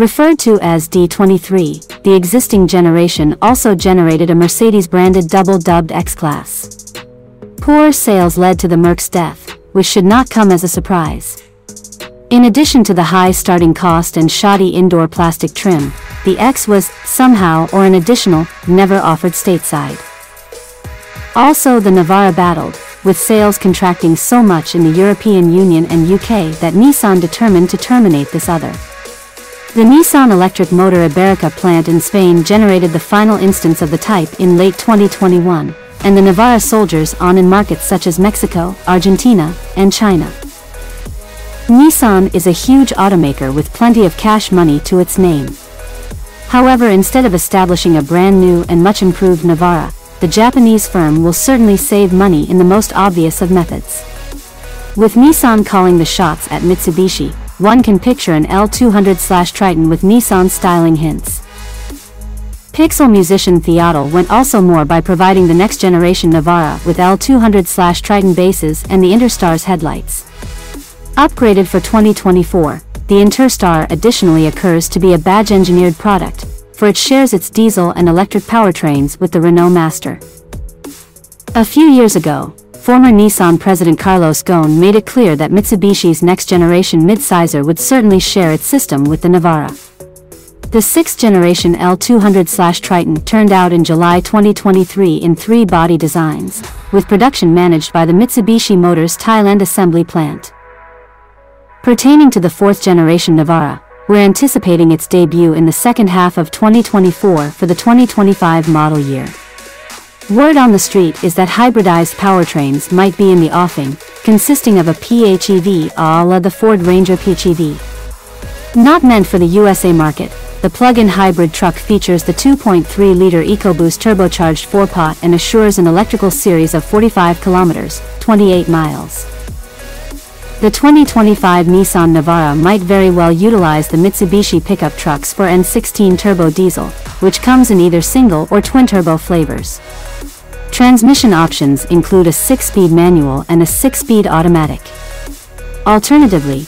Referred to as D23, the existing generation also generated a Mercedes-branded double-dubbed X-Class. Poor sales led to the Merc's death, which should not come as a surprise. In addition to the high starting cost and shoddy indoor plastic trim, the X was, somehow or an additional, never offered stateside. Also the Navara battled, with sales contracting so much in the European Union and UK that Nissan determined to terminate this other. The Nissan electric motor Iberica plant in Spain generated the final instance of the type in late 2021, and the Navara soldiers on in markets such as Mexico, Argentina, and China. Nissan is a huge automaker with plenty of cash money to its name. However instead of establishing a brand new and much improved Navara, the Japanese firm will certainly save money in the most obvious of methods. With Nissan calling the shots at Mitsubishi, one can picture an L200-Triton with Nissan styling hints. Pixel musician Theottle went also more by providing the next generation Navara with L200-Triton bases and the Interstar's headlights. Upgraded for 2024, the Interstar additionally occurs to be a badge-engineered product, for it shares its diesel and electric powertrains with the Renault Master. A few years ago, former Nissan president Carlos Ghosn made it clear that Mitsubishi's next-generation midsizer would certainly share its system with the Navara. The sixth-generation L200-Triton turned out in July 2023 in three body designs, with production managed by the Mitsubishi Motors Thailand assembly plant. Pertaining to the fourth-generation Navara, we're anticipating its debut in the second half of 2024 for the 2025 model year. Word on the street is that hybridized powertrains might be in the offing, consisting of a PHEV a la the Ford Ranger PHEV. Not meant for the USA market, the plug-in hybrid truck features the 2.3-liter EcoBoost turbocharged 4-pot and assures an electrical series of 45 kilometers, 28 miles. The 2025 Nissan Navara might very well utilize the Mitsubishi pickup trucks 4N16 turbo diesel, which comes in either single or twin-turbo flavors. Transmission options include a 6-speed manual and a 6-speed automatic. Alternatively,